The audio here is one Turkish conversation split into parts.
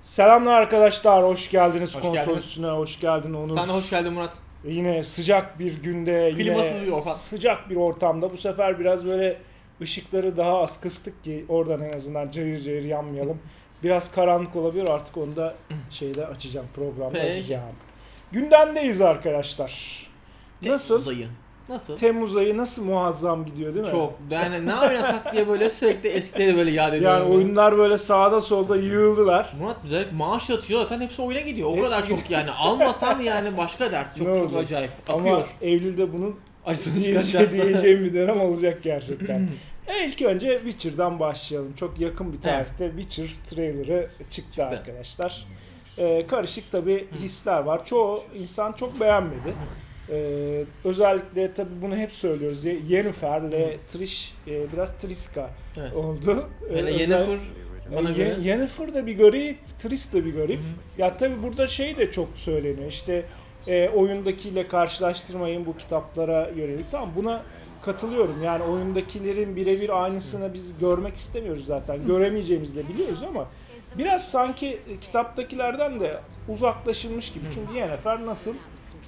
Selamlar arkadaşlar, hoş geldiniz Hoş konsol geldiniz. hoş geldin Onur. Sen de hoş geldin Murat. Yine sıcak bir günde, Klimasız yine bir ortam. sıcak bir ortamda. Bu sefer biraz böyle ışıkları daha az kıstık ki oradan en azından cayır cayır yanmayalım. Biraz karanlık olabilir artık onu da şeyde açacağım, programda Peki. açacağım. Gündemdeyiz arkadaşlar. Nasıl? Ayı. Nasıl? Temmuz ayı nasıl muazzam gidiyor değil mi? Çok. Yani ne oynasak diye böyle sürekli eskileri böyle yad ediyorum. Yani oyunlar böyle sağda solda yığıldılar. Murat bize maaş yatıyor zaten hepsi oyuna gidiyor. O Hepsi kadar çok yani. Almasan yani başka dert. Çok çok acayip. Ama Akıyor. Eylül'de bunun Acısını çıkaracağız. diyeceğim bir dönem olacak gerçekten. e, ilk önce Witcher'dan başlayalım. Çok yakın bir tarihte Witcher trailerı çıktı, arkadaşlar. E, karışık tabi hisler var. Çoğu insan çok beğenmedi. E, özellikle tabi bunu hep söylüyoruz. Ye- Yennefer'le Trish e, biraz Triska Evet. oldu. E, Hele özel- Yennefer bana e, göre. Ye- Yennefer da bir garip, Triss de bir garip. Ya tabi burada şey de çok söyleniyor. İşte e, oyundakiyle karşılaştırmayın bu kitaplara yönelik. Tamam buna katılıyorum. Yani oyundakilerin birebir aynısını biz görmek istemiyoruz zaten. Göremeyeceğimizi de biliyoruz ama biraz sanki kitaptakilerden de uzaklaşılmış gibi. Çünkü Yennefer nasıl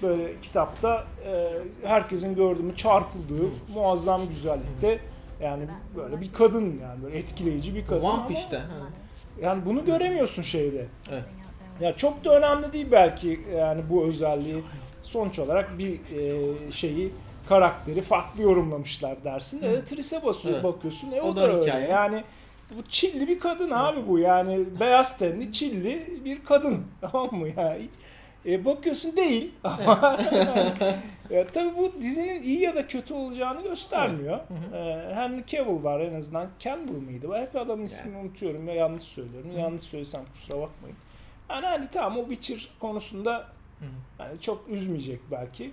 böyle kitapta e, herkesin gördüğü mü çarpıldığı muazzam güzellikte yani böyle bir kadın yani böyle etkileyici bir kadın Vamp ama işte. Yani bunu göremiyorsun şeyde. Evet. Ya çok da önemli değil belki yani bu özelliği. Sonuç olarak bir e, şeyi karakteri farklı yorumlamışlar dersin. E, Tris'e basıyor, Evet. bakıyorsun. E, o, O da, da öyle. hikaye. Yani bu Çilli bir kadın abi bu yani beyaz tenli Çilli bir kadın tamam mı ya hiç- e, bakıyorsun değil ama e, tabii bu dizinin iyi ya da kötü olacağını göstermiyor. E, Henry Cavill var en azından. Campbell mıydı? Hep adamın ismini unutuyorum ve yanlış söylüyorum. Yanlış söylesem kusura bakmayın. Yani hani tamam o Witcher konusunda Hı. yani çok üzmeyecek belki.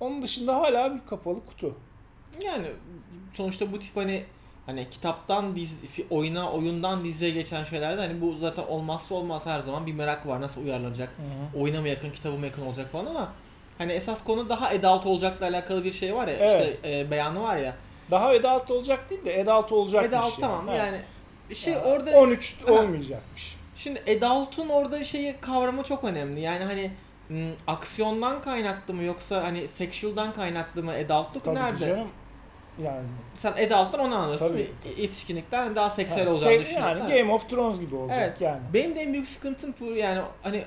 Onun dışında hala bir kapalı kutu. Yani sonuçta bu tip hani hani kitaptan diz oyuna oyundan diziye geçen şeylerde hani bu zaten olmazsa olmaz her zaman bir merak var nasıl uyarlanacak oyuna mı yakın kitaba mı yakın olacak falan ama hani esas konu daha adult olacakla alakalı bir şey var ya Evet. işte e, beyanı var ya Daha adult olacak değil de adult olacakmış. adult tamam Evet. yani şey Yani orada 13 Ha. olmayacakmış. şimdi adult'un orada şeyi kavramı çok önemli yani hani m, aksiyondan kaynaklı mı yoksa hani sexual'dan kaynaklı mı adultluk Tabii nerede? canım. Yani Sen adult'tan onu anlıyorsun. Tabii. Yetişkinlikten daha seksüel yani, olacağını se- düşünüyorsun. yani Tabii. Game of Thrones gibi olacak Evet. yani. Benim de en büyük sıkıntım bu yani hani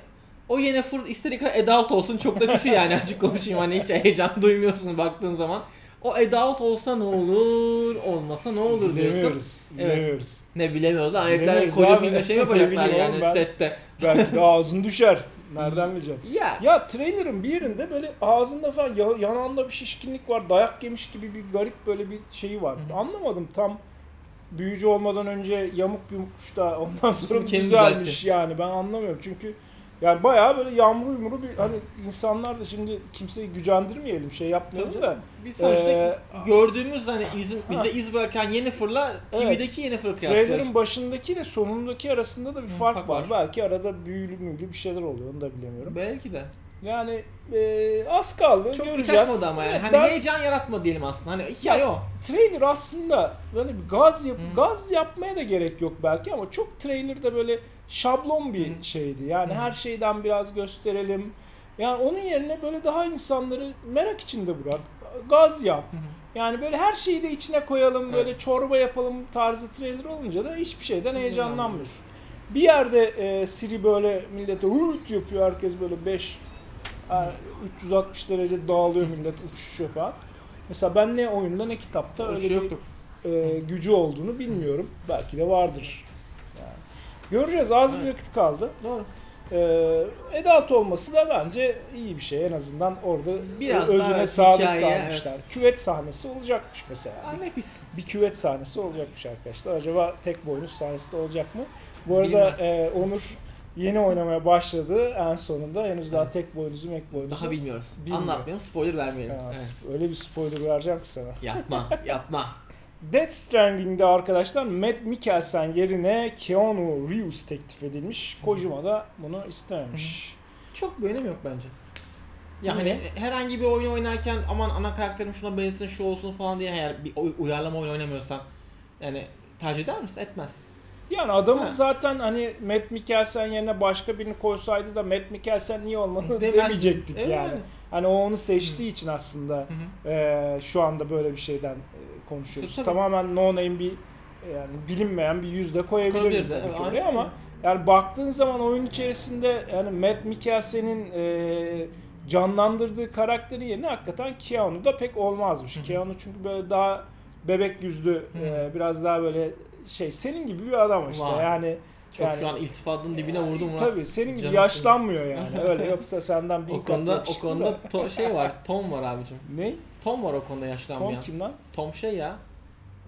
o Yennefer istediği kadar adult olsun çok da fifi yani açık konuşayım hani hiç heyecan duymuyorsun baktığın zaman. O adult olsa ne olur, olmasa ne olur diyorsun. Bilemiyoruz. Evet. Bilemiyoruz. Ne bilemiyoruz lan. Bilemiyoruz koca filmde şey mi yapacaklar yani ben. sette. Belki de ağzın düşer. Nereden bileceksin? Ya. Ya trailer'ın bir yerinde böyle ağzında falan ya- yanağında bir şişkinlik var. Dayak yemiş gibi bir garip böyle bir şeyi var. Hı hı. Anlamadım tam büyücü olmadan önce yamuk yumukmuş da ondan sonra Kendi güzelmiş düzeltti. yani ben anlamıyorum. Çünkü yani bayağı böyle yağmuru yumru bir hani insanlar da şimdi kimseyi gücendirmeyelim şey yapmayalım Tabii da. Biz sonuçta Ee, gördüğümüz hani izin, bizde iz bırakan Yennefer'la Evet. TV'deki Yennefer'ı kıyaslıyoruz. Trailer'ın başındakiyle sonundaki arasında da bir Hı, fark, fark var. var. Belki arada büyülü müylü bir şeyler oluyor onu da bilemiyorum. Belki de. Yani e, az kaldı Çok göreceğiz. iç açmadı ama yani. Evet, Hani ben- heyecan yaratma diyelim aslında. Hani hikaye o. trailer aslında bir gaz yap Hı. gaz yapmaya da gerek yok belki ama çok trailer'da böyle şablon bir Hı. şeydi. Yani Hı. her şeyden biraz gösterelim. Yani onun yerine böyle daha insanları merak içinde bırak. Gaz yap. Hı. Yani böyle her şeyi de içine koyalım, Evet. böyle çorba yapalım tarzı trailer olunca da hiçbir şeyden heyecanlanmıyorsun. Bir yerde e, Siri böyle millete hırt yapıyor, herkes böyle 5 360 derece dağılıyor millet uçuşuyor falan. Mesela ben ne oyunda ne kitapta Öyle bir şey bir yoktu. e, gücü olduğunu bilmiyorum. Belki de vardır. Göreceğiz. Az bir Evet. vakit kaldı. Doğru. E, Edat olması da bence iyi bir şey. En azından orada Biraz özüne sadık hikaye, kalmışlar. Küvet sahnesi olacakmış mesela. Aa, nefis. Bir küvet sahnesi olacakmış arkadaşlar. Acaba tek boynuz sahnesi de olacak mı? Bu arada Bilmez. e, Onur yeni oynamaya başladı en sonunda. Henüz daha tek boynuzu, mek boynuzu. Daha bilmiyoruz. Bilmiyorum. Anlatmayalım, spoiler vermeyelim. Ha, Evet. Öyle bir spoiler vereceğim ki sana. Yapma, yapma. Death Stranding'de arkadaşlar Matt Mikkelsen yerine Keanu Reeves teklif edilmiş. Kojima da bunu istememiş. Çok bir önemi yok bence. Ya Niye? hani herhangi bir oyun oynarken aman ana karakterim şuna benzesin şu olsun falan diye eğer bir uyarlama oyun oynamıyorsan yani tercih eder misin? Etmez. Yani adamı Ha. zaten hani Matt Mikkelsen yerine başka birini koysaydı da Matt Mikkelsen niye olmalı Demez. demeyecektik Evet, yani. yani. Hani o onu seçtiği için aslında Hı hı. e, şu anda böyle bir şeyden konuşuyoruz. Tabii. Tamamen no name bir yani bilinmeyen bir yüzde koyabilirdi tabii ki oraya ama yani baktığın zaman oyun içerisinde yani Matt Mikkelsen'in e, canlandırdığı karakteri yerine hakikaten Keanu da pek olmazmış. Hı hı. Keanu çünkü böyle daha bebek yüzlü, e, biraz daha böyle şey senin gibi bir adam işte. Vay. Yani Çok Yani- şu an iltifatın dibine vurdum Murat. Tabii senin gibi yaşlanmıyor yani. Öyle yoksa senden bir O konuda o konuda da. to- şey var. Tom var abicim. Ne? Tom var o konuda Tom yaşlanmayan. kim lan? Tom şey ya.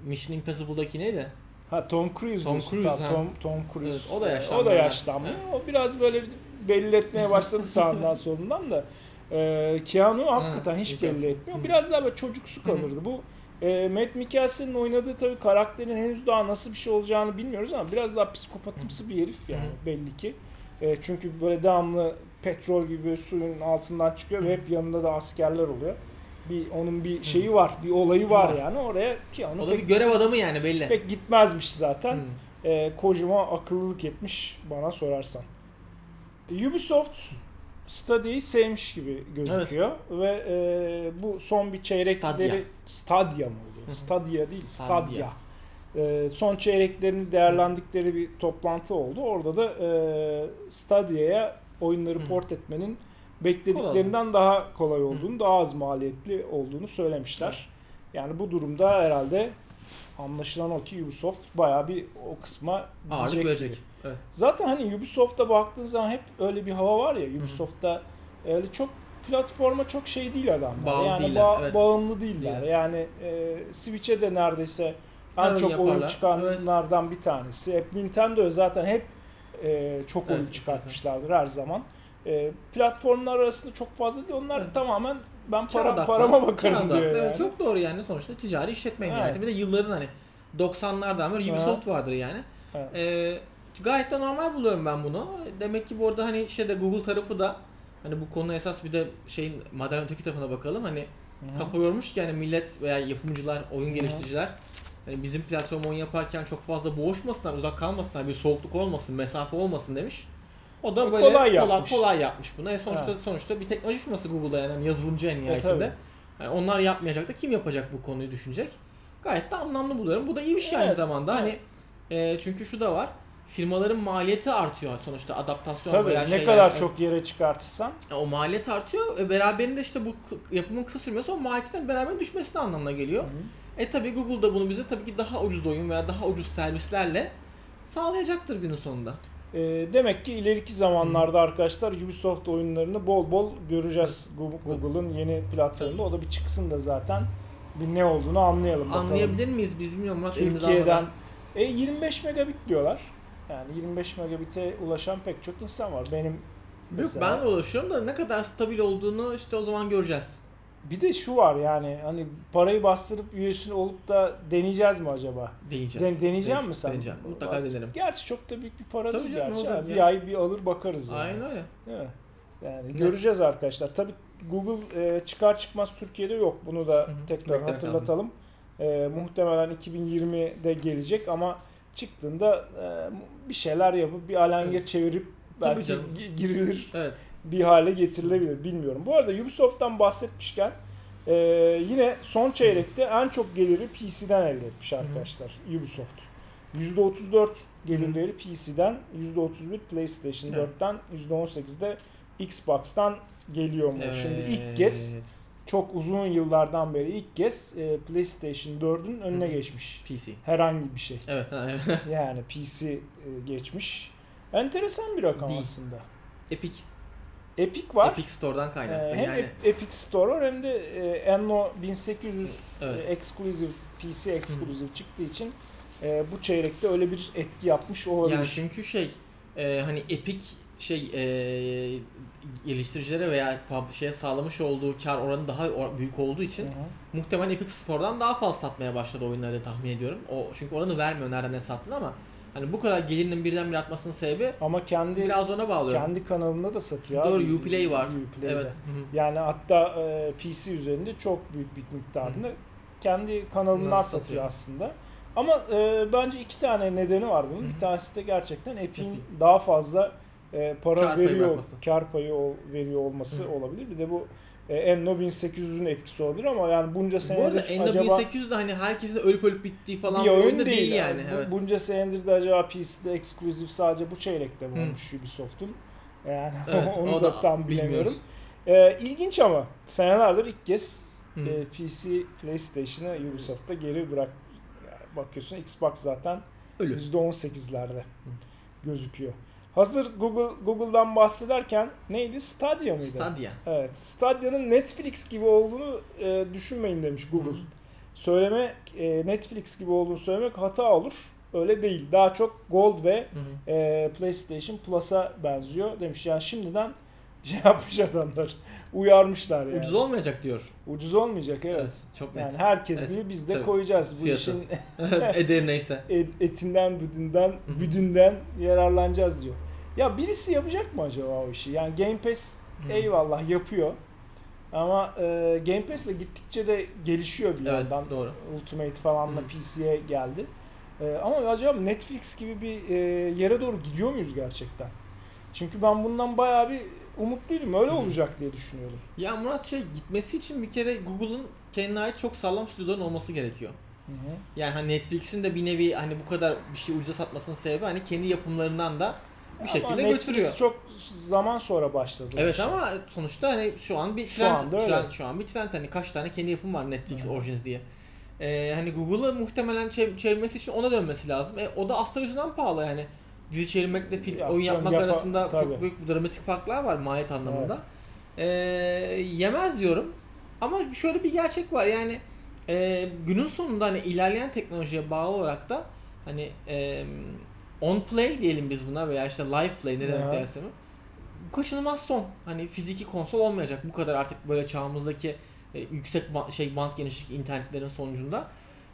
Mission Impossible'daki neydi? Ha Tom Cruise Tom diyorsun. Cruise, ha. Tom, Tom Cruise. Evet, o da Ee, yaşlanmıyor O da yani. yaşlanmıyor. O biraz böyle belli etmeye başladı sağından solundan da. Ee, Keanu hakikaten hiç hiç belli etmiyor. Biraz daha böyle çocuksu kalırdı. Bu e, Matt Mikkelsen'in oynadığı tabii karakterin henüz daha nasıl bir şey olacağını bilmiyoruz ama biraz daha psikopatımsı bir herif yani Hı. belli ki. E, çünkü böyle devamlı petrol gibi suyun altından çıkıyor ve hep yanında da askerler oluyor. Bir onun bir şeyi var, bir olayı var, Var. yani. Oraya Keanu O da bir pek, görev adamı yani belli. pek gitmezmiş zaten. Hı. E, Kojima akıllılık etmiş bana sorarsan. Ubisoft Stadia'yı sevmiş gibi gözüküyor ve e, bu son bir çeyrekleri Stadia mı oluyor? Stadia değil, Stadia. Stadia. E, son çeyreklerini değerlendikleri bir toplantı oldu. Orada da e, Stadia'ya oyunları Hı. port etmenin beklediklerinden daha kolay olduğunu, daha az maliyetli olduğunu söylemişler. Yani bu durumda herhalde anlaşılan o ki Ubisoft bayağı bir o kısma Ağırlık verecek. Evet. Zaten hani Ubisoft'a baktığın zaman hep öyle bir hava var ya Ubisoft'ta öyle çok platforma çok şey değil adamlar. Bağlı yani değiller, ba- evet. bağımlı değiller. Değil. Yani e, Switch'e de neredeyse en Her çok oyun oyun yaparlar, çıkanlardan bir tanesi. Hep Nintendo zaten hep e, çok oyun Evet, çıkartmışlardır her zaman. E, platformlar arasında çok fazla değil. Onlar Evet. tamamen ben para, odaklı, parama bakarım kar odaklı. diyor yani. Çok doğru yani sonuçta ticari işletme Evet. nihayetinde. Bir de yılların hani 90'lardan beri. Ubisoft vardır yani. Evet. Ee, gayet de normal buluyorum ben bunu. Demek ki bu arada hani şeyde Google tarafı da hani bu konu esas bir de şeyin madalyanın öteki tarafına bakalım. Hani Hı. kafa yormuş ki hani millet veya yapımcılar, oyun geliştiriciler hani bizim platform oyun yaparken çok fazla boğuşmasınlar, uzak kalmasınlar, bir soğukluk olmasın, mesafe olmasın demiş. O da E, böyle kolay kolay yapmış. kolay, yapmış bunu. E sonuçta Evet. sonuçta bir teknoloji firması Google'da yani hani yazılımcı en tabii. nihayetinde. Yani onlar yapmayacak da kim yapacak bu konuyu düşünecek. Gayet de anlamlı buluyorum. Bu da iyi bir şey aynı Evet, zamanda. evet. Hani e, çünkü şu da var. Firmaların maliyeti artıyor sonuçta adaptasyon Tabii veya ne şey kadar yani, çok yere çıkartırsan e, o maliyet artıyor. E, beraberinde işte bu yapımın kısa sürmesi o maliyetin beraber düşmesine anlamına geliyor. E tabi Google da bunu bize tabii ki daha ucuz oyun veya daha ucuz servislerle sağlayacaktır günün sonunda. E, demek ki ileriki zamanlarda arkadaşlar Ubisoft oyunlarını bol bol göreceğiz Google'ın yeni platformunda. O da bir çıksın da zaten bir ne olduğunu anlayalım bakalım. Anlayabilir miyiz biz bilmiyorum Murat Türkiye'den e, 25 megabit diyorlar. Yani 25 megabite ulaşan pek çok insan var. Benim Yok mesela. ben ulaşıyorum da ne kadar stabil olduğunu işte o zaman göreceğiz. Bir de şu var yani hani parayı bastırıp üyesini olup da deneyeceğiz mi acaba? Deneyeceğiz. Den, deneyeceğim Deney- mi sen? Deneyeceğim. Mutlaka Bas- denerim. Gerçi çok da büyük bir para Tabii değil canım, gerçi. olacak ha. ya. Bir ay bir alır bakarız yani. Aynen öyle. Değil mi? Yani Net. göreceğiz arkadaşlar. Tabii Google e, çıkar çıkmaz Türkiye'de yok. Bunu da Hı hı. tekrar Beklemek hatırlatalım. E, muhtemelen 2020'de gelecek ama çıktığında e, bir şeyler yapıp bir alenge çevirip Tabii belki canım. gi- girilir Evet. bir hale getirilebilir. Bilmiyorum. Bu arada Ubisoft'tan bahsetmişken e, yine son çeyrekte en çok geliri PC'den elde etmiş arkadaşlar Ubisoft. %34 gelirleri PC'den, %31 PlayStation Evet. 4'ten, %18 de Xbox'tan geliyor mu? Şimdi ilk kez Evet. çok uzun yıllardan beri ilk kez e, PlayStation 4'ün önüne Hı hı. geçmiş. PC. Herhangi bir şey. Evet. evet. Yani PC e, geçmiş. Enteresan bir rakam Değil. aslında. Epic. Epic var. Epic Store'dan kaynaklı. Ee, hem yani. Ep- Epic Store var hem de e, Enno 1800 Evet. e, exclusive PC exclusive çıktığı için e, bu çeyrekte öyle bir etki yapmış olabilir. Yani çünkü şey e, hani Epic şey e, geliştiricilere veya şeye sağlamış olduğu kar oranı daha büyük olduğu için Hı hı. muhtemelen Epic Store'dan daha fazla satmaya başladı oyunları tahmin ediyorum. O çünkü oranı vermiyor nereden ne sattın ama hani bu kadar gelirinin birdenbire artmasının sebebi Ama kendi biraz ona bağlıyorum. kendi kanalında da satıyor. Doğru abi. Uplay var. Uplay'de. Evet. Yani hatta e, PC üzerinde çok büyük bir miktarını kendi kanalından satıyor satıyor. aslında. Ama e, bence iki tane nedeni var bunun. Hı hı. Bir tanesi de gerçekten Epic'in Epic. daha fazla e, para Kar payı veriyor, bırakması. kar payı o, veriyor olması Hı hı. olabilir. Bir de bu e, Enno 1800'ün etkisi olabilir ama yani bunca Bu arada senedir Endo acaba 1800 de hani herkesin ölüp ölüp bittiği falan bir oyun oyun da değil, değil yani. Bu- Evet. Bunca senedir de acaba PC'de eksklusif sadece bu çeyrekte mi olmuş Ubisoft'un? Yani Evet, onu o da, tam bilemiyorum. bilmiyoruz. E, ilginç ama senelerdir ilk kez Hı. e, PC, PlayStation'ı Ubisoft'ta geri bırak. Yani bakıyorsun Xbox zaten Ölü. %18'lerde gözüküyor. Hazır Google Google'dan bahsederken neydi? Stadia mıydı? Stadia. Evet. Stadia'nın Netflix gibi olduğunu e, düşünmeyin demiş Google. Hı. Söylemek e, Netflix gibi olduğunu söylemek hata olur. Öyle değil. Daha çok Gold ve Hı hı. e, PlayStation Plus'a benziyor demiş. Yani şimdiden şey yapmış adamlar. Uyarmışlar yani. Ucuz olmayacak diyor. Ucuz olmayacak evet. Evet. Çok net. Yani herkes Evet, gibi biz de tabii. koyacağız bu Fiyatı. işin Eder neyse. et- etinden, büdünden, büdünden yararlanacağız diyor. Ya birisi yapacak mı acaba o işi? Yani Game Pass Hı. eyvallah yapıyor. Ama e, Game Pass ile gittikçe de gelişiyor bir Evet yandan. doğru. Ultimate falanla Hı. PC'ye geldi. E, ama acaba Netflix gibi bir e, yere doğru gidiyor muyuz gerçekten? Çünkü ben bundan bayağı bir umutluydum. Öyle Hı. olacak diye düşünüyordum. Ya Murat şey gitmesi için bir kere Google'ın kendine ait çok sağlam stüdyoların olması gerekiyor. Hı hı. Yani hani Netflix'in de bir nevi hani bu kadar bir şey ucuza satmasının sebebi hani kendi yapımlarından da bir Ama şekilde Netflix götürüyor. çok zaman sonra başladı. Evet işe. ama sonuçta hani şu an bir Şu trend, trend şu an bir trend hani kaç tane kendi yapım var Netflix Hı. Origins diye. Ee, hani Google'ı muhtemelen çev- çevirmesi için ona dönmesi lazım. E, o da aslında yüzünden pahalı yani. Dizi çevirmekle film, Ya, oyun yapmak yapa- arasında tabii. çok büyük dramatik farklar var maliyet anlamında. Ee, yemez diyorum. Ama şöyle bir gerçek var yani e, günün sonunda hani ilerleyen teknolojiye bağlı olarak da hani e, on play diyelim biz buna veya işte live play ne demek o. Bu kaçınılmaz son. Hani fiziki konsol olmayacak bu kadar artık böyle çağımızdaki e, yüksek ba- şey band genişlik internetlerin sonucunda.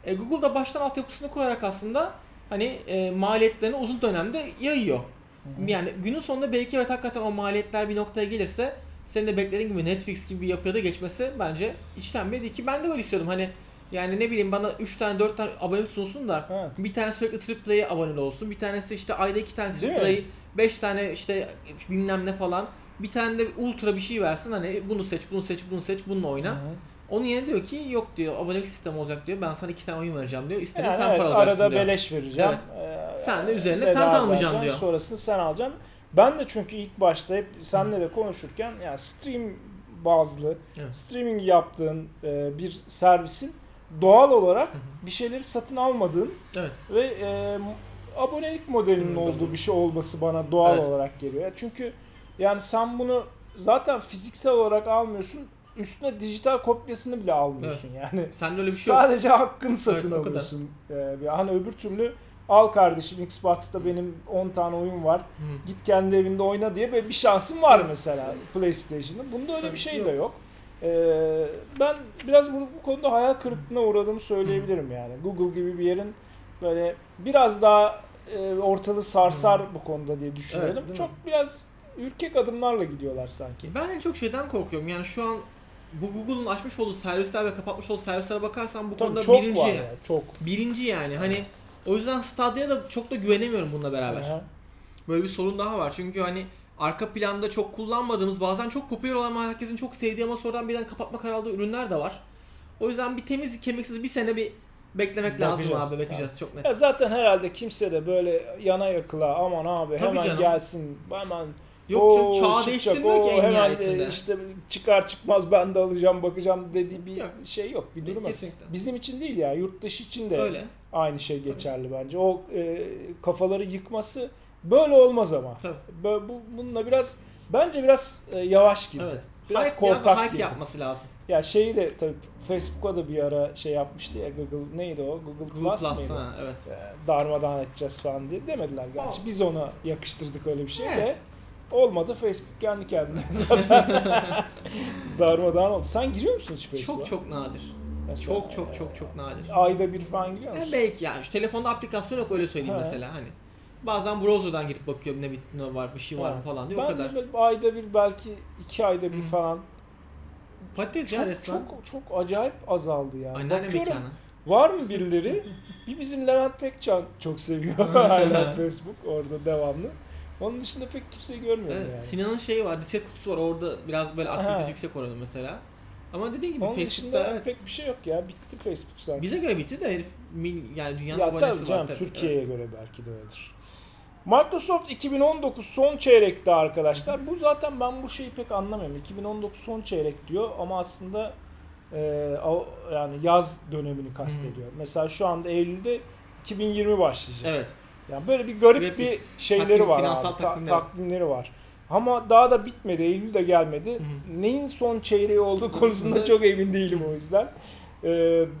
E, Google da baştan altyapısını koyarak aslında hani e, maliyetlerini uzun dönemde yayıyor. Hı hı. Yani günün sonunda belki evet hakikaten o maliyetler bir noktaya gelirse senin de beklediğin gibi Netflix gibi bir yapıya da geçmesi bence içten bir ki ben de böyle istiyordum hani yani ne bileyim bana 3 tane 4 tane abone sunsun da Evet. bir tane sürekli AAA'ye abone olsun bir tanesi işte ayda 2 tane Değil mi? AAA 5 tane işte bilmem ne falan bir tane de ultra bir şey versin hani bunu seç bunu seç bunu seç bununla oyna. Hı hı. Onun yerine diyor ki yok diyor abonelik sistemi olacak diyor ben sana 2 tane oyun vereceğim diyor istediğin Yani sen evet, para alacaksın arada diyor. beleş vereceğim. Ee, Sen de üzerine sen almayacaksın diyor. Sonrasını sen alacaksın. Ben de çünkü ilk başta hep seninle de konuşurken yani stream bazlı Evet. streaming yaptığın e, bir servisin doğal olarak bir şeyleri satın almadığın Evet. ve e, abonelik modelinin Hı, olduğu bir şey olması bana doğal Evet. olarak geliyor. Çünkü yani sen bunu zaten fiziksel olarak almıyorsun. Üstüne dijital kopyasını bile almıyorsun yani. Sende öyle bir şey yok. Sadece hakkını satın kadar. alıyorsun. Ee, hani öbür türlü al kardeşim Xbox'ta benim 10 tane oyun var. Hı. Git kendi evinde oyna diye böyle bir şansın var Yok. mesela PlayStation'da. Bunda öyle Tabii, bir şey yok. de yok. Ee, ben biraz bu, bu konuda hayal kırıklığına uğradığımı söyleyebilirim yani. Google gibi bir yerin böyle biraz daha e, ortalığı sarsar bu konuda diye düşünüyordum. Evet, Çok mi? biraz ürkek adımlarla gidiyorlar sanki. Ben en çok şeyden korkuyorum. Yani şu an bu Google'un açmış olduğu servisler ve kapatmış olduğu servislere bakarsan bu Tabii konuda çok birinci. var ya, çok. Birinci yani. Hani o yüzden Stadia'ya da çok da güvenemiyorum bununla beraber. Aha. Böyle bir sorun daha var. Çünkü hani arka planda çok kullanmadığımız, bazen çok popüler olan ama herkesin çok sevdiği ama sonradan birden kapatma kararı aldığı ürünler de var. O yüzden bir temiz kemiksiz bir sene bir beklemek lazım Bakacağız, abi. Bakacağız çok net. Ya zaten herhalde kimse de böyle yana yakıla aman abi Tabii hemen canım. gelsin hemen Yok canım "Oo, çağ çıkacak, değiştirmiyor ki en hemen nihayetinde. işte çıkar çıkmaz ben de alacağım bakacağım dediği bir Yok. şey yok bir durum yok. Bizim için değil ya yurt dışı için de Öyle. aynı şey geçerli bence. O e, kafaları yıkması böyle olmaz ama. Tabii. Bu bununla biraz bence biraz e, yavaş gibi. Evet. Biraz hype, biraz korkak hype gibi. yapması lazım. Ya şeyi de tabii Facebook'a da bir ara şey yapmıştı ya Google neydi o? Google, Google Plus, Plus, mıydı? ha, evet. E, darmadağın edeceğiz falan diye demediler gerçi. Aa. Biz ona yakıştırdık öyle bir şey de. Olmadı Facebook kendi kendine zaten darmadağın oldu. Sen giriyor musun hiç Facebook'a? Çok çok nadir. Mesela, Çok çok çok çok nadir. Ayda bir falan giriyor Yani musun? belki yani şu telefonda aplikasyon yok öyle söyleyeyim Ha. mesela hani. Bazen browser'dan girip bakıyorum ne, ne var bir şey var mı falan diye o ben kadar. de böyle ayda bir belki iki ayda bir Hı. falan Patates ya çok, resmen. çok çok acayip azaldı yani. Anneanne Bakıyorum mekanı. Var mı birileri? Bir bizim Levent Pekcan çok seviyor hala Facebook orada devamlı. Onun dışında pek kimseyi görmüyorum Evet, yani. Sinan'ın şeyi var, disket kutusu var. Orada biraz böyle aktivitesi Ha. yüksek oranı mesela. Ama dediğin gibi Onun Facebook'ta evet. pek bir şey yok ya. Bitti Facebook zaten. Bize göre bitti de herif mil, yani dünyanın ya abonesi tabii var. canım tabii. Türkiye'ye göre belki de öyledir. Microsoft 2019 son çeyrekte arkadaşlar. Bu zaten ben bu şeyi pek anlamıyorum. 2019 son çeyrek diyor ama aslında e, yani yaz dönemini kastediyor. Mesela şu anda Eylül'de 2020 başlayacak. Evet. Yani böyle bir garip Garip bir şeyleri takvim, var abi. ta- takvimleri. takvimleri var. Ama daha da bitmedi. Eylül de gelmedi. hı. Neyin son çeyreği olduğu konusunda çok emin değilim o yüzden. Ee,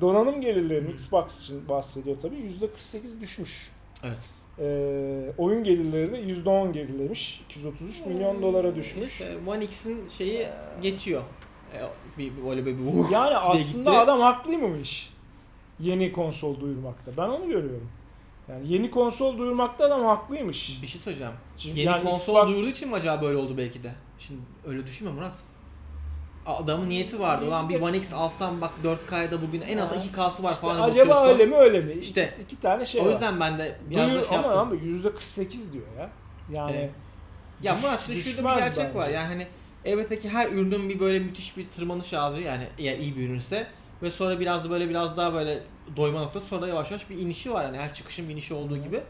donanım gelirlerinin Xbox için bahsediyor tabii. %48 düşmüş. Evet. Ee, oyun gelirleri de %10 gerilemiş. 233 milyon dolara düşmüş. İşte One X'in şeyi geçiyor. E, bir, böyle bir, bir Yani aslında gitti. adam haklıymış. Yeni konsol duyurmakta. Ben onu görüyorum. Yani yeni konsol duyurmakta adam haklıymış. Bir şey söyleyeceğim. Çünkü Yeni yani konsol Xbox- duyurduğu için mi acaba böyle oldu belki de? Şimdi öyle düşünme Murat. Adamın niyeti vardı. Ulan bir One X alsam bak 4K'da bugün en az Ha. 2K'sı var İşte falan acaba bakıyorsun. öyle mi öyle mi? İşte iki tane şey o var. yüzden ben de biraz Duyur, da şey ama yaptım. ama %48 diyor ya. Yani Evet. Ya düş- Murat şimdi şurada bir gerçek bence. var. Yani hani elbette ki her ürünün bir böyle müthiş bir tırmanış ağzı yani eğer iyi bir ürünse ve sonra biraz da böyle biraz daha böyle doyma noktası sonra yavaş yavaş bir inişi var. Yani her çıkışın bir inişi olduğu gibi.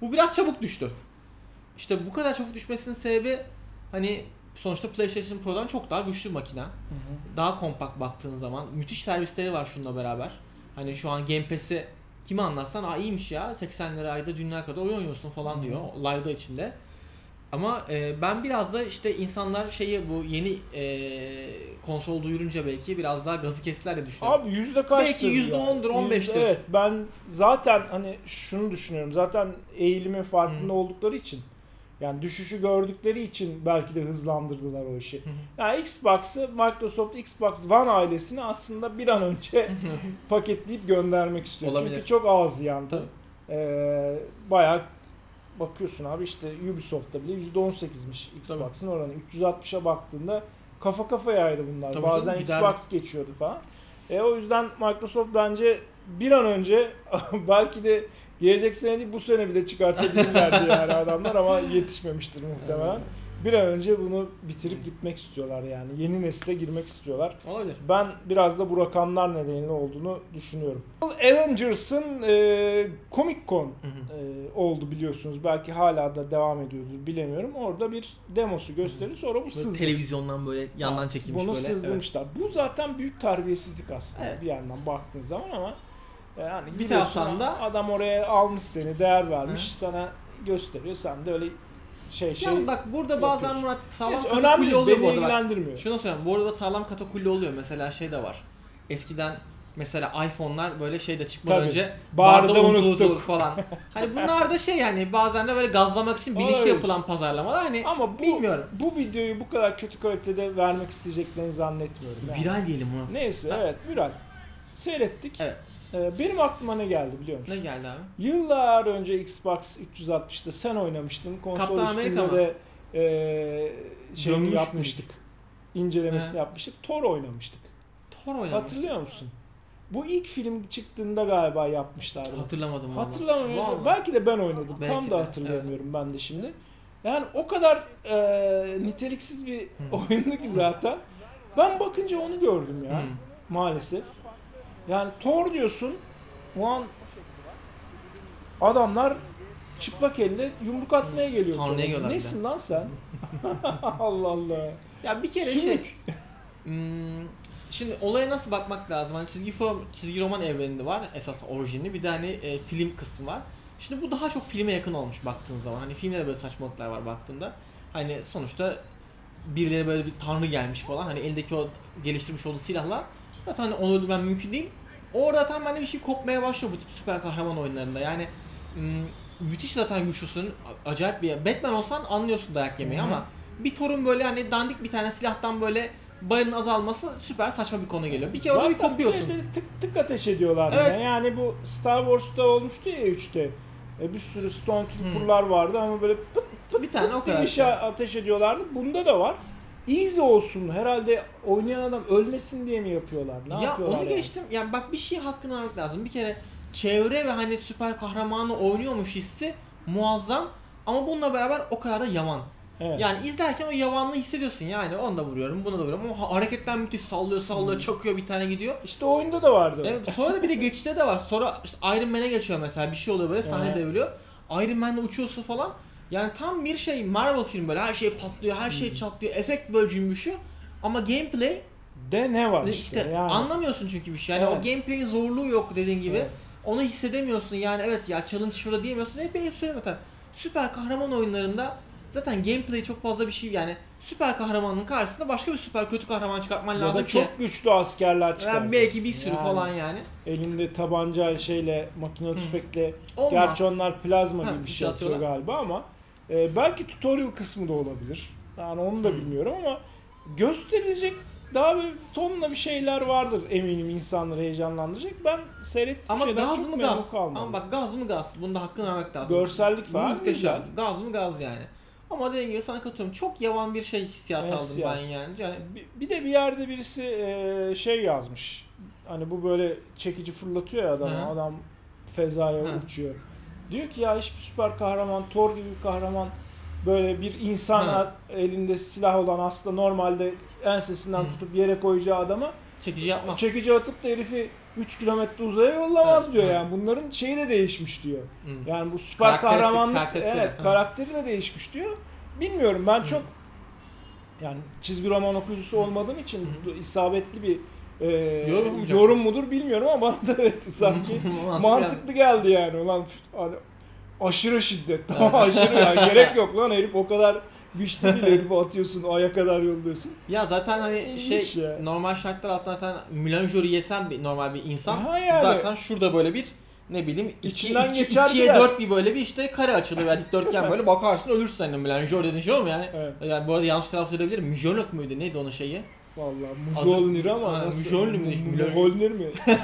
Bu biraz çabuk düştü. İşte bu kadar çabuk düşmesinin sebebi hani sonuçta PlayStation Pro'dan çok daha güçlü bir makine. Daha kompakt baktığın zaman müthiş servisleri var şununla beraber. Hani şu an Game Pass'i kime anlatsan aa iyiymiş ya 80 lira ayda dünya kadar oyun oynuyorsun falan diyor live'da içinde. Ama e, ben biraz da işte insanlar şeyi bu yeni e, konsol duyurunca belki biraz daha gazı kestiler diye düşünüyorum. Abi yüzde kaçtır? Belki yüzde ondur, on beştir. Evet ben zaten hani şunu düşünüyorum. Zaten eğilimin farkında Hı. oldukları için yani düşüşü gördükleri için belki de hızlandırdılar o işi. Yani Xbox'ı Microsoft Xbox One ailesini aslında bir an önce paketleyip göndermek istiyor. Olabilir. Çünkü çok ağzı yandı. Tabii. Ee, bayağı bakıyorsun abi işte Ubisoft'ta bile %18'miş Xbox'ın oranı. 360'a baktığında kafa kafayaydı bunlar. Tabii Bazen canım, gider. Xbox geçiyordu falan. E, o yüzden Microsoft bence bir an önce belki de gelecek sene değil bu sene bile çıkartabilirlerdi yani adamlar ama yetişmemiştir muhtemelen. Bir an önce bunu bitirip gitmek istiyorlar yani. Yeni nesle girmek istiyorlar. Olabilir. Ben biraz da bu rakamlar nedeniyle olduğunu düşünüyorum. Avengers'ın e, Comic Con Hı hı. e, oldu biliyorsunuz. Belki hala da devam ediyordur bilemiyorum. Orada bir demosu gösterdi. Sonra bu sızdı. televizyondan böyle yandan çekilmiş Bunu böyle. Evet. sızdırmışlar. Bu zaten büyük terbiyesizlik aslında Evet. bir yandan baktığın zaman ama e, yani Bir taraftan da- adam oraya almış seni, değer vermiş, sana gösteriyor. Sen de öyle şey şey Yalnız bak burada bazen yapıyorsun. Murat sağlam Neyse, katakulli oluyor beni bu arada. Bak, ilgilendirmiyor. şunu söyleyeyim. Bu arada sağlam katakulli oluyor. Mesela şey de var. Eskiden mesela iPhone'lar böyle şeyde çıkmadan Tabii. önce Barda barda unuttuk. unutulur falan. Hani bunlar da şey yani bazen de böyle gazlamak için bilinçli yapılan pazarlamalar. Hani Ama bu, bilmiyorum. bu videoyu bu kadar kötü kalitede vermek isteyeceklerini zannetmiyorum. yani. Viral diyelim Murat. Neyse Ha. evet viral. Seyrettik. Evet. Ee, benim aklıma ne geldi biliyor musun? Ne geldi abi? Yıllar önce Xbox 360'ta sen oynamıştın. Konsol Kaptan Amerika üstünde mı? de e, şeyini Dönmüş yapmıştık. İncelemesini He. yapmıştık. Thor oynamıştık. Thor oynamış. Hatırlıyor musun? Bu ilk film çıktığında galiba yapmışlardı. Hatırlamadım valla. Hatırlamıyorum. Vallahi. Belki de ben oynadım. Belki Tam de, da hatırlayamıyorum ben de şimdi. Yani o kadar e, niteliksiz bir oyundu ki zaten. Ben bakınca onu gördüm ya. Hı. Maalesef. Yani Thor diyorsun. O an adamlar çıplak elle yumruk atmaya geliyor. Tanrı'ya geliyorlar Nesin lan sen? Allah Allah. Ya bir kere şey. Sümük. Hmm, şimdi olaya nasıl bakmak lazım? Hani çizgi film, çizgi roman evreninde var esas orijini. Bir de hani e, film kısmı var. Şimdi bu daha çok filme yakın olmuş baktığın zaman. Hani filmde de böyle saçmalıklar var baktığında. Hani sonuçta birileri böyle bir tanrı gelmiş falan. Hani eldeki o geliştirmiş olduğu silahla zaten hani onu öldürmen mümkün değil. Orada tam bende bir şey kopmaya başlıyor bu tip süper kahraman oyunlarında. Yani hmm, müthiş zaten güçlüsün. Acayip bir Batman olsan anlıyorsun dayak yemeyi ama bir torun böyle hani dandik bir tane silahtan böyle barın azalması süper saçma bir konu geliyor. Bir kere orada bir kopuyorsun. de tık tık ateş ediyorlar Evet. yine. Yani bu Star Wars'ta olmuştu ya 3'te. E, bir sürü Stormtrooper'lar vardı ama böyle pıt pıt Bir tane o diye kadar. işe ateş ediyorlardı. Bunda da var. Easy olsun. Herhalde oynayan adam ölmesin diye mi yapıyorlar? Ne ya yapıyorlar onu yani? geçtim. Yani bak bir şey hakkını vermek lazım. Bir kere çevre ve hani süper kahramanı oynuyormuş hissi muazzam ama bununla beraber o kadar da yaman. Evet. Yani izlerken o yavanlığı hissediyorsun yani onu da vuruyorum bunu da vuruyorum ama ha- hareketler müthiş sallıyor sallıyor Hmm. çakıyor bir tane gidiyor. İşte oyunda da vardı. o. Evet, sonra da bir de geçişte de var. Sonra işte Iron Man'e geçiyor mesela bir şey oluyor böyle sahne Evet. devriliyor. Iron Man'le uçuyorsun falan. Yani tam bir şey Marvel film böyle her şey patlıyor, her Hmm. şey çatlıyor, efekt böyle cümbüşü. Ama gameplay De ne var işte, işte, yani. anlamıyorsun çünkü bir şey. Yani o Evet. gameplay'in zorluğu yok dediğin gibi. Evet. Onu hissedemiyorsun yani evet ya challenge şurada diyemiyorsun. Hep hep söylüyorum zaten. Süper kahraman oyunlarında zaten gameplay çok fazla bir şey yani süper kahramanın karşısında başka bir süper kötü kahraman çıkartman ya lazım da ki. çok güçlü askerler Yani çıkaracaksın. belki bir sürü Yani falan yani. Elinde tabanca şeyle, makine tüfekle. Olmaz. Gerçi onlar plazma Ha, gibi bir şey şey atıyor galiba ama e, belki tutorial kısmı da olabilir. Yani onu da Hmm. bilmiyorum ama gösterilecek daha bir tonla bir şeyler vardır eminim insanları heyecanlandıracak. Ben seyrettiğim Ama şeyden gaz çok mı memnun gaz? kalmadım. Ama bak gaz mı gaz? Bunda hakkını vermek lazım. Görsellik falan Muhteşem. güzel. Gaz mı gaz yani. Ama dediğim gibi sana katılıyorum. Çok yavan bir şey hissiyat aldım Hissiyat. ben yani. yani Bir, bir de bir yerde birisi e, şey yazmış. Hani bu böyle çekici fırlatıyor ya adamı. Hı. Adam fezaya Hı. uçuyor. Diyor ki ya hiçbir süper kahraman, Thor gibi bir kahraman böyle bir insan Hı. elinde silah olan aslında normalde ensesinden Hı. tutup yere koyacağı adama çekici yapmaz. çekici atıp da herifi 3 kilometre uzaya yollamaz Evet, diyor evet. yani. Bunların şeyi de değişmiş diyor. Hı. Yani bu süper karakteristleri. evet Hı. karakteri de değişmiş diyor. Bilmiyorum ben Hı. çok yani çizgi roman okuyucusu olmadığım için Hı. isabetli bir e, Yorum yorum mudur bilmiyorum ama bana da evet sanki mantıklı geldi yani ulan hani aşırı şiddet tamam aşırı yani gerek yok lan herif o kadar güçlü değil herifi atıyorsun aya kadar yolluyorsun. Ya zaten hani İlginç şey ya. normal şartlar altında zaten milanjörü yesen bir normal bir insan Ha yani. zaten şurada böyle bir ne bileyim 2 İçinden 2 geçer 2'ye gider. 4 bir böyle bir işte kare açılır veya dikdörtgen böyle bakarsın ölürsün hani milanjör dediğin şey olur mu yani? Evet. Yani bu arada yanlış telaffuz edebilirim. Mijonok muydu? Neydi onun şeyi? Vallahi Mjolnir ama Ha, nasıl? Mjolnir mi? Mjolnir. Mi? Biz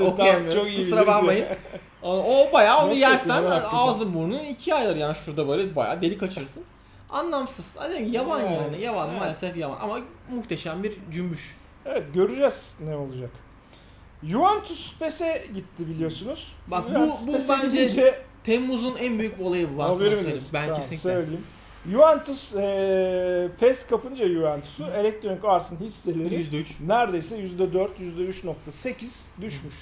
de tam çok iyi Kusura bakmayın. O bayağı onu Nasıl yersen ağzın burnun ikiye ayırır yani şurada böyle bayağı delik açırsın. Anlamsız. Hani yavan Yani, yani. Yavan evet. maalesef yavan ama muhteşem bir cümbüş. Evet göreceğiz ne olacak. Juventus PES'e gitti biliyorsunuz. Bak bu- Juventus bu PES'e bence gidince- Temmuz'un en büyük olayı bu. Ben sana Haberim söyleyeyim. Ben Tamam, kesinlikle. Söyleyeyim. Juventus e, PES kapınca Juventus'u Electronic Arts'ın hisseleri %3. neredeyse %4, %3.8 düşmüş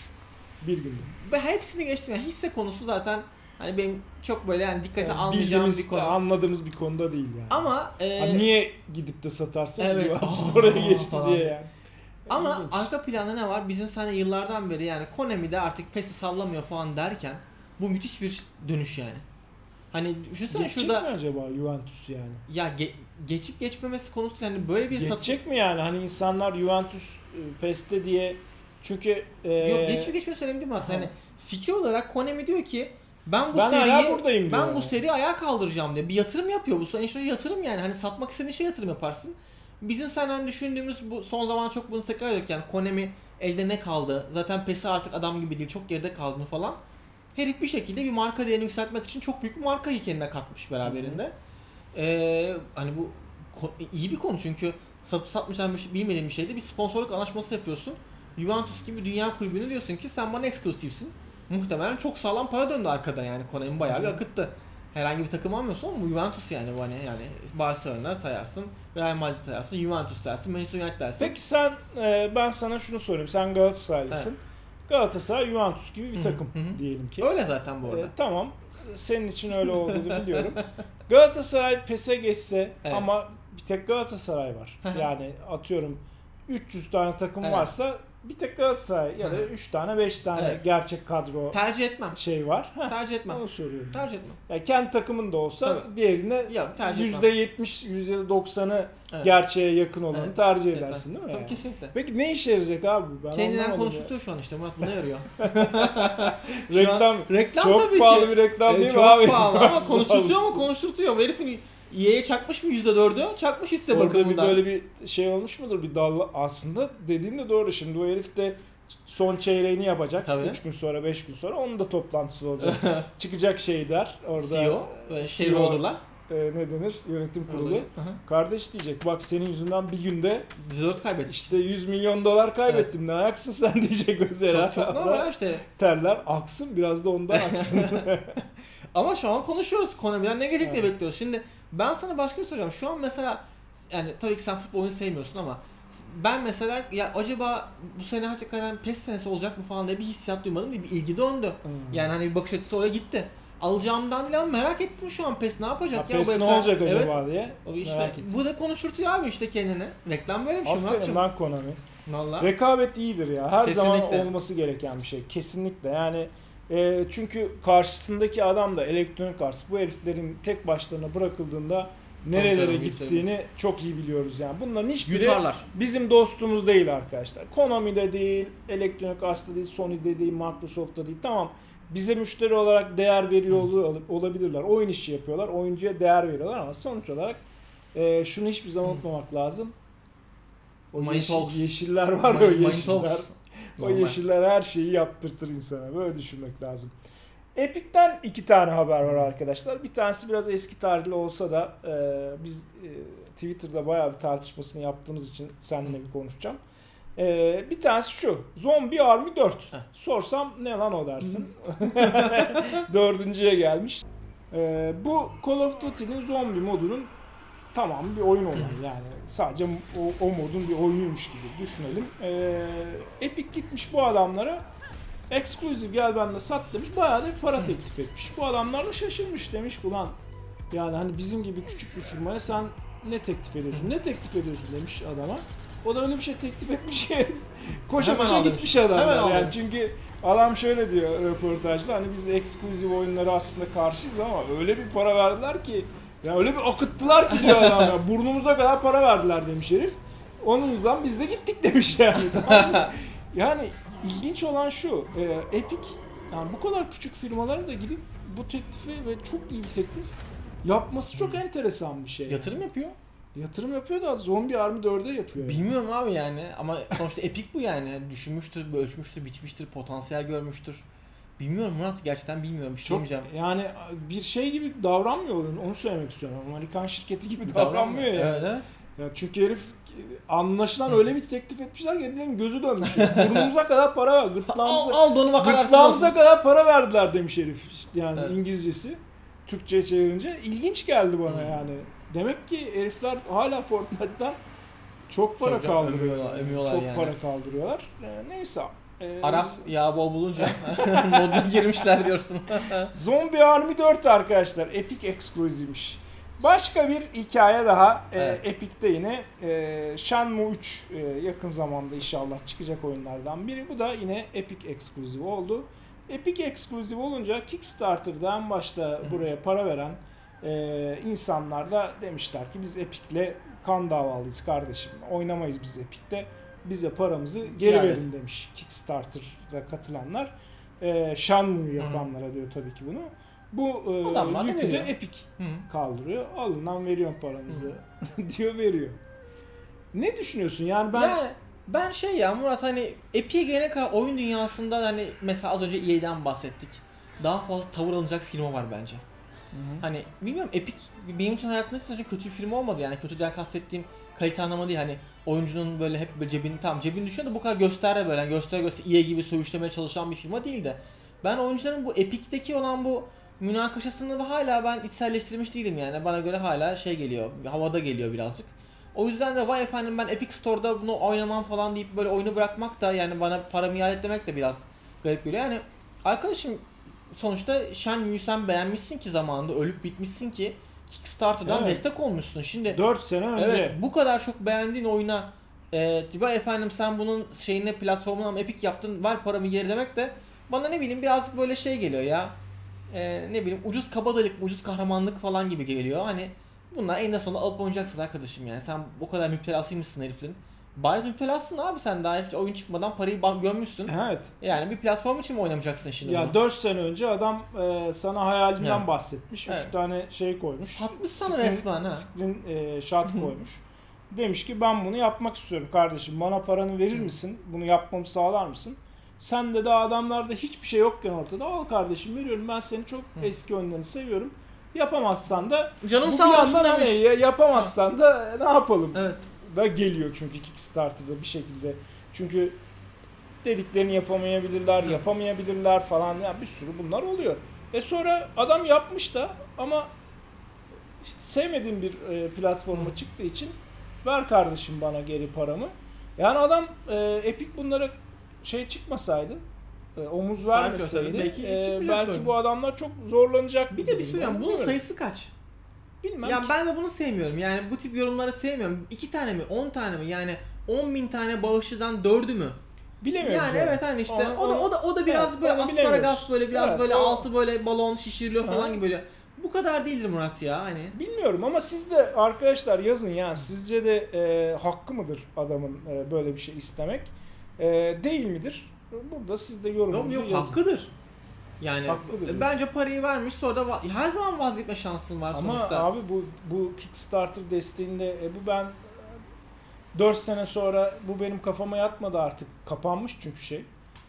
bir günde. Ve hepsini geçtim. Yani hisse konusu zaten hani benim çok böyle yani dikkate Yani almayacağım bir konu. anladığımız bir konuda değil yani. Ama e, Ha, niye gidip de satarsın Evet. Juventus oraya geçti falan. diye yani. Ama İlginç. arka planda ne var? Bizim sana yıllardan beri yani Konami de artık PES'i sallamıyor falan derken bu müthiş bir dönüş yani. Hani düşünsene Geçecek şurada mi acaba Juventus yani? ya ge- geçip geçmemesi konusu yani böyle bir satış Geçecek mi yani? Hani insanlar Juventus e, PES'te diye çünkü e, Yok geçip geçmesi önemli değil mi. Hani fikir olarak Konami diyor ki ben bu Ben seriyi buradayım ben bu seriyi ayağa kaldıracağım diye bir yatırım yapıyor bu sonuçta yatırım yani hani satmak istediğin şey yatırım yaparsın. Bizim senden düşündüğümüz bu son zaman çok bunu tekrar ediyoruz yani Konami elde ne kaldı? Zaten PES'i artık adam gibi değil çok geride kaldığını falan. Herif bir şekilde bir marka değerini yükseltmek için çok büyük bir marka kendine katmış beraberinde. Ee, hani bu iyi bir konu çünkü satıp satmayacağın bir şey, bilmediğin bir şeyde bir sponsorluk anlaşması yapıyorsun. Juventus gibi dünya kulübüne diyorsun ki sen bana eksklusifsin. Muhtemelen çok sağlam para döndü arkada yani Konami bayağı bir akıttı. Herhangi bir takım almıyorsun ama Juventus yani bu hani yani Barcelona sayarsın, Real Madrid sayarsın, Juventus dersin, Manchester United dersin. Peki sen e, ben sana şunu sorayım. Sen Galatasaraylısın. Galatasaray Juventus gibi bir takım diyelim ki. Öyle zaten bu arada. E, tamam. Senin için öyle olduğunu biliyorum. Galatasaray PES'e geçse Evet. ama bir tek Galatasaray var. Yani atıyorum 300 tane takım Evet. varsa bir tek Galatasaray ya da Hı hı. 3 tane 5 tane Evet. gerçek kadro Tercih etmem. şey var. Heh, Tercih etmem. onu soruyorum. Tercih etmem. Yani kendi takımın da olsa Tabii. diğerine Ya tercih etmem. %70, %90'ı Evet. gerçeğe yakın olanı Evet. tercih Etmem. edersin değil mi? Tabii yani? kesinlikle. Peki ne işe yarayacak abi? Ben Kendinden konuşturuyor şu an işte Murat buna yarıyor. ya. Şu an- Reklam reklam çok tabii pahalı ki. bir reklam E, değil mi çok abi? pahalı ama konuşturuyor mu olasın. konuşturtuyor. Herifin EA'ye çakmış mı %4'ü? Çakmış hisse Orada bir bakımından. böyle bir şey olmuş mudur? Bir dal aslında dediğin de doğru. Şimdi o herif de son çeyreğini yapacak. Tabii. 3 gün sonra 5 gün sonra onun da toplantısı olacak. Çıkacak şey der orada. CEO ve shareholder'lar. e, ne denir yönetim kurulu. Kardeş diyecek bak senin yüzünden bir günde Biz 4 kaybettik. işte 100 milyon dolar kaybettim. Ne ayaksın sen diyecek mesela. Çok, çok normal işte. Terler aksın biraz da ondan aksın. Ama şu an konuşuyoruz. Konami'den ne gelecek diye Evet. bekliyoruz. Şimdi ben sana başka bir şey soracağım. Şu an mesela yani tabii ki sen futbolu sevmiyorsun ama ben mesela ya acaba bu sene hakikaten PES senesi olacak mı falan diye bir hissiyat duymadım. Bir, bir ilgi döndü. Hmm. Yani hani bir bakış açısı oraya gitti. Alacağımdan değil ama merak ettim şu an PES ne yapacak Ha, ya. PES ne ekran- olacak Evet. acaba diye. O işte Merak ettim. bu da konuşturtuyor abi işte kendini. Reklam böyle bir şey Aferin lan Konami. Valla. Rekabet iyidir ya. Her zaman Kesinlikle. olması gereken bir şey. Kesinlikle. Yani e, çünkü karşısındaki adam da elektronik arts bu heriflerin tek başlarına bırakıldığında nerelere canım, gittiğini çok iyi biliyoruz yani. Bunların hiçbiri Yutarlar. bizim dostumuz değil arkadaşlar. Konami'de değil, Electronic Arts'ta değil, Sony'de değil, Microsoft'ta değil. Tamam bize müşteri olarak değer veriyor ol- olabilirler. Oyun işi yapıyorlar. Oyuncuya değer veriyorlar ama sonuç olarak e, şunu hiçbir zaman unutmamak lazım. O yeşil- yeşiller var ya Money- money yeşiller. O yeşiller her şeyi yaptırtır insana. Böyle düşünmek lazım. Epic'ten iki tane haber var arkadaşlar. Bir tanesi biraz eski tarihli olsa da e, biz e, Twitter'da bayağı bir tartışmasını yaptığımız için seninle bir konuşacağım. E, bir tanesi şu. Zombie Army 4. Heh. Sorsam ne lan o dersin. Dördüncüye gelmiş. E, bu Call of Duty'nin zombi modunun tamam bir oyun olan yani sadece o, o modun bir oyunuymuş gibi düşünelim. Ee, Epic gitmiş bu adamlara exclusive gel bende sat demiş bayağı da bir para teklif etmiş. Bu adamlar da şaşırmış demiş ulan yani hani bizim gibi küçük bir firmaya sen ne teklif ediyorsun ne teklif ediyorsun demiş adama. O da öyle bir şey teklif etmiş herif. Koşa koşa gitmiş adam. Hemen yani çünkü adam şöyle diyor röportajda hani biz exclusive oyunlara aslında karşıyız ama öyle bir para verdiler ki ya öyle bir akıttılar ki diyor adam ya. Burnumuza kadar para verdiler demiş herif. Onun yüzden biz de gittik demiş yani. Yani ilginç olan şu. e, Epic yani bu kadar küçük firmalara da gidip bu teklifi ve çok iyi bir teklif yapması çok enteresan bir şey. Yatırım yapıyor. Yatırım yapıyor da Zombie Army 4'e yapıyor. yani. Bilmiyorum abi yani ama sonuçta epik bu yani. Düşünmüştür, ölçmüştür, biçmiştir, potansiyel görmüştür. Bilmiyorum Murat gerçekten bilmiyorum bir şey Çok demeyeceğim. yani bir şey gibi davranmıyor. Onu söylemek istiyorum. Amerikan şirketi gibi davranmıyor yani. Evet, evet. Ya çünkü herif anlaşılan öyle bir teklif etmişler ki heriflerin gözü dönmüş. Yani. Burnumuza kadar para ver. Al, Gırtlağımıza, al donuma kadar gırtlağımıza kadar para verdiler demiş herif. İşte yani Evet. İngilizcesi. Türkçe'ye çevirince ilginç geldi bana Hmm. yani. Demek ki herifler hala Fortnite'dan çok para Çok canım, kaldırıyorlar. emiyorlar- emiyorlar çok yani. para kaldırıyorlar. Ee, neyse. Ee, Arap yağ bol bulunca moduna girmişler diyorsun. Zombie Army 4 arkadaşlar. Epic Exclusive'miş. Başka bir hikaye daha e, Evet. Epic'te yine e, Shenmue 3 e, yakın zamanda inşallah çıkacak oyunlardan biri. Bu da yine Epic Exclusive oldu. Epic Exclusive olunca Kickstarter'da en başta buraya para veren e, insanlar da demişler ki biz Epic'le kan davalıyız kardeşim. Oynamayız biz Epic'te. Bize paramızı geri Yani. verin demiş Kickstarter'da katılanlar. E, Shenmue yapanlara diyor tabii ki bunu. Bu e, Adamlar yükü de. Epic Hı. kaldırıyor. Alın lan veriyorum paranızı diyor veriyor. Ne düşünüyorsun? Yani ben Yani ben şey ya Murat hani Epic'e gelene kadar oyun dünyasında hani mesela az önce EA'den bahsettik. Daha fazla tavır alınacak firma var bence. Hani bilmiyorum Epic benim için hayatımda hiç kötü bir firma olmadı yani kötüden kastettiğim kalite anlamı değil hani oyuncunun böyle hep böyle cebini tam cebini düşüyor da bu kadar göster böyle yani göster göster EA gibi söğüşlemeye çalışan bir firma değil de ben oyuncuların bu Epic'teki olan bu münakaşasını hala ben içselleştirmiş değilim yani bana göre hala şey geliyor havada geliyor birazcık. O yüzden de vay efendim ben Epic Store'da bunu oynamam falan deyip böyle oyunu bırakmak da yani bana paramı iade etmemek de biraz garip geliyor. Yani arkadaşım sonuçta Shenmue'yu sen beğenmişsin ki zamanında ölüp bitmişsin ki Kickstarter'dan Evet. destek olmuşsun. Şimdi 4 sene önce evet bu kadar çok beğendiğin oyuna e, vay efendim sen bunun şeyine platformuna Epic yaptın ver paramı geri demek de bana ne bileyim birazcık böyle şey geliyor ya. E, ne bileyim ucuz kabadayılık, ucuz kahramanlık falan gibi geliyor. Hani bunlar eninde sonunda alıp oynayacaksınız arkadaşım yani. Sen o kadar müptelasıymışsın herifin. Bariz müptelasın abi sen daha hiç oyun çıkmadan parayı gömmüşsün. Evet. Yani bir platform için mi oynamayacaksın şimdi Ya bunu? 4 sene önce adam e, sana hayalinden Evet. bahsetmiş. 3 Evet. tane şey koymuş. Satmış sana Screen- resmen ha. Screen e, shot koymuş. Demiş ki ben bunu yapmak istiyorum kardeşim. Bana paranı verir misin? Bunu yapmamı sağlar mısın? Sen de daha adamlarda hiçbir şey yokken ortada al kardeşim veriyorum. Ben seni çok eski oyunlarını seviyorum. Yapamazsan da Canın bu sağ bir olsun demiş. ya- yapamazsan da ne yapalım? Evet. Da geliyor çünkü Kickstarter'da bir şekilde. Çünkü dediklerini yapamayabilirler, yapamayabilirler falan. Yani bir sürü bunlar oluyor. E sonra adam yapmış da ama işte sevmediğim bir e, platforma çıktığı için ver kardeşim bana geri paramı. Yani adam e, Epic bunlara şey çıkmasaydı, e, omuz vermeseydi belki e, belki bu adamlar çok zorlanacak. Bir de bir söyleyeyim bunun sayısı kaç? Bilmem. Ya ki. ben de bunu sevmiyorum. Yani bu tip yorumları sevmiyorum. İki tane mi? On tane mi? Yani 10 bin tane bağışçıdan dördü mü? bilemiyorum. Yani evet hani işte Onu- o da o da o da biraz Evet, böyle asparagas bilemiyoruz. böyle biraz Evet, böyle o- altı böyle balon şişiriliyor falan gibi böyle. Bu kadar değildir Murat ya hani. Bilmiyorum ama siz de arkadaşlar yazın yani sizce de e, hakkı mıdır adamın e, böyle bir şey istemek? E, değil midir? Burada siz de Yok yorumunuzu yok yazın. hakkıdır. Yani bence parayı vermiş sonra da va- her zaman vazgeçme şansın var Ama sonuçta. abi bu bu Kickstarter desteğinde e, bu ben 4 sene sonra bu benim kafama yatmadı artık. Kapanmış çünkü şey.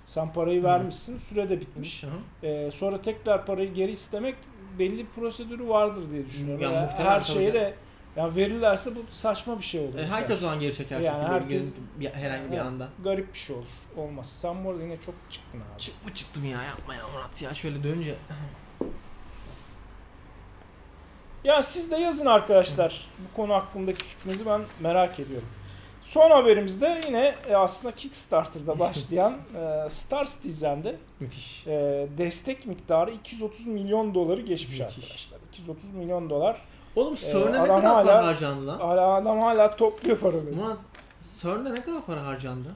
Sen parayı Hı. vermişsin, süre de bitmiş. Hı. E, sonra tekrar parayı geri istemek belli bir prosedürü vardır diye düşünüyorum. Ya Ya muhtemelen her şeye de yani verirlerse bu saçma bir şey olur. E, herkes o zaman geri çeker Yani çünkü herkes- bir- herhangi bir anda. Garip bir şey olur. Olmaz. Sen bu arada yine çok çıktın abi. Çık mı çıktım ya yapma ya Murat ya şöyle dönünce. Ya siz de yazın arkadaşlar. Bu konu hakkındaki fikrinizi ben merak ediyorum. Son haberimizde yine e, aslında Kickstarter'da başlayan e, Star Citizen'de Müthiş. e, destek miktarı 230 milyon doları geçmiş Müthiş. arkadaşlar. 230 milyon dolar. Oğlum CERN'e ne Ee, adam kadar para hala- harcandı lan? Hala adam hala topluyor paraları. Murat CERN'e ne kadar para harcandı?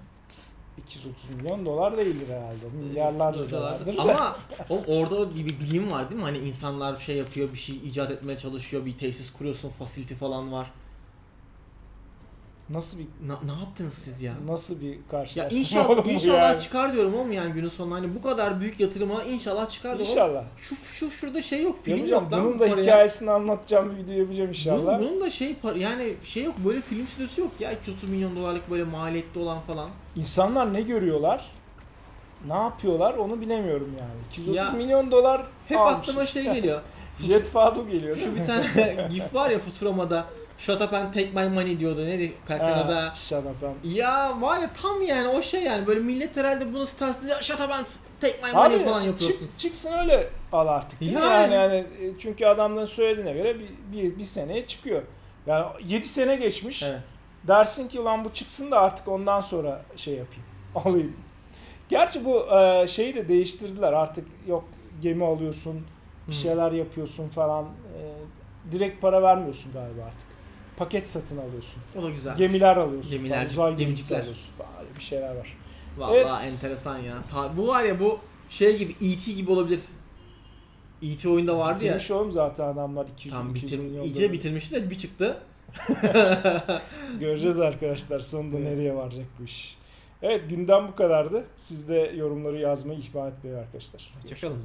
230 milyon dolar değildir herhalde. Milyarlarca dolardır. da. Ama oğlum orada bir, bilim var değil mi? Hani insanlar bir şey yapıyor, bir şey icat etmeye çalışıyor, bir tesis kuruyorsun, facility falan var. Nasıl bir Na, ne yaptınız siz ya? nasıl bir Ya karşılaştırma inşallah oğlum inşallah yani? çıkar diyorum oğlum yani günün sonunda hani bu kadar büyük yatırıma inşallah çıkar diyorum. İnşallah. Şu şu şurada şey yok, film Yapacağım. yok lan Bunun bu da paraya. hikayesini anlatacağım bir video yapacağım inşallah. Bunun, bunun da şey par- yani şey yok böyle film stüdyosu yok ya 230 milyon dolarlık böyle maliyetli olan falan. İnsanlar ne görüyorlar? Ne yapıyorlar onu bilemiyorum yani. 230 Ya, milyon dolar Hep almış. aklıma şey geliyor. Jet Fadıl geliyor. Şu bir tane gif var ya Futurama'da Shut up and take my money diyordu. Neydi adı? Shut up and- Ya var ya tam yani o şey yani böyle millet herhalde bunu starsında shut up and take my money Abi falan yapıyorsun. çık, çıksın öyle al artık. Yani. Yani, yani e, çünkü adamların söylediğine göre bir, bir, bir seneye çıkıyor. Yani 7 sene geçmiş. Evet. Dersin ki ulan bu çıksın da artık ondan sonra şey yapayım. Alayım. Gerçi bu e, şeyi de değiştirdiler. Artık yok gemi alıyorsun, bir Hı. şeyler yapıyorsun falan. E, direkt para vermiyorsun galiba artık. Paket satın alıyorsun. O da güzel. Gemiler alıyorsun. Gemiler, falan, uzay gemisi gemicikler. alıyorsun falan. Bir şeyler var. Vallahi Evet. enteresan ya. Ta- bu var ya bu şey gibi E.T. gibi olabilir. E.T. oyunda vardı ya. Bitirmiş oğlum zaten adamlar 200, Tam 200 bitir, milyon dolar. bitirmişti de bir çıktı. Göreceğiz arkadaşlar sonunda Evet. nereye varacak bu iş. Evet gündem bu kadardı. Siz de yorumları yazmayı ihmal etmeyin arkadaşlar. Hoşçakalın.